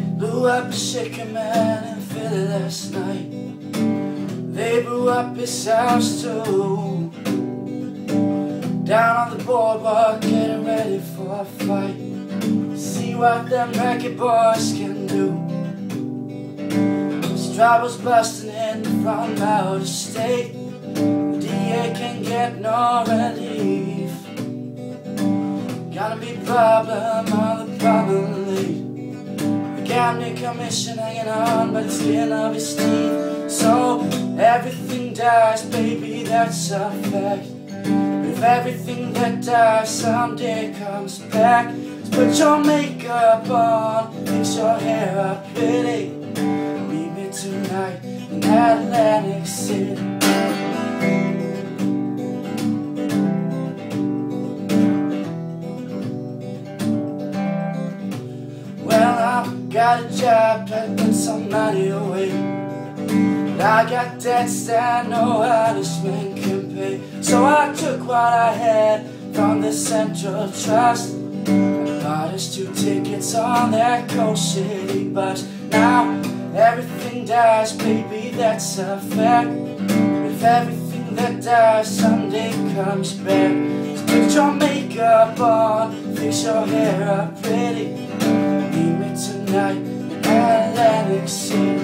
blew up a shaker man in Philly last night. They blew up his house too. Down on the boardwalk, getting ready for a fight. See what them racket boys can do. Strap was busting in from out of state. The DA can get no relief. Gotta be problem on the problem. The cabinet commission hanging on by the skin of his teeth. So everything dies, baby, that's a fact. If everything that dies someday comes back, put your makeup on, fix your hair up pretty. Meet me tonight in Atlantic City. Got a job putting some money away. But I got debts that no honest man can pay. So I took what I had from the Central Trust and bought us two tickets on that Coast City bus. Now everything dies, baby, that's a fact. If everything that dies someday comes back, just put your makeup on, fix your hair up pretty. Meet me tonight Atlantic City.